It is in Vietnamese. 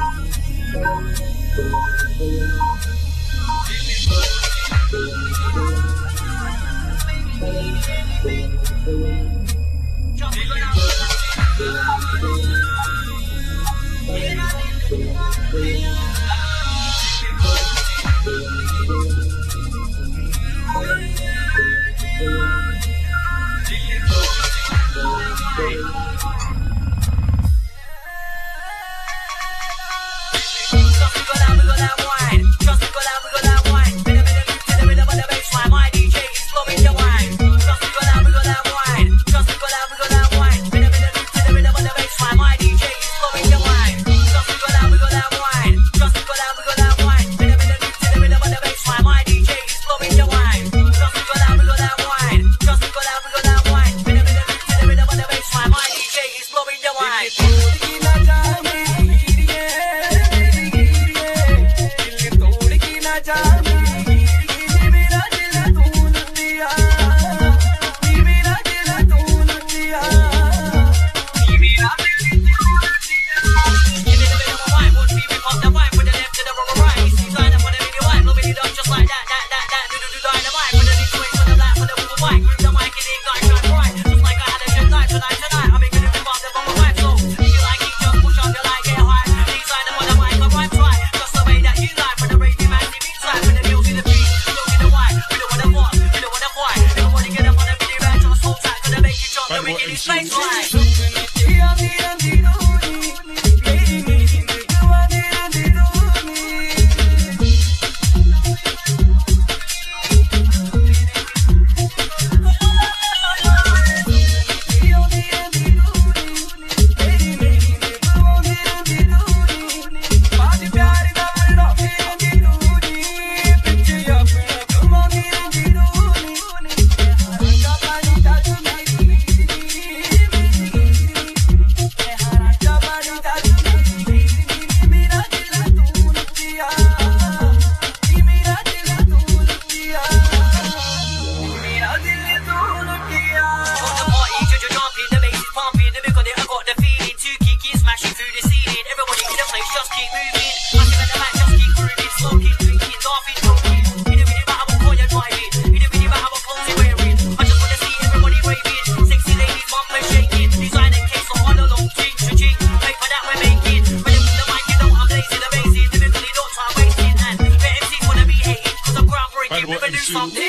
Thank you. Baseline. something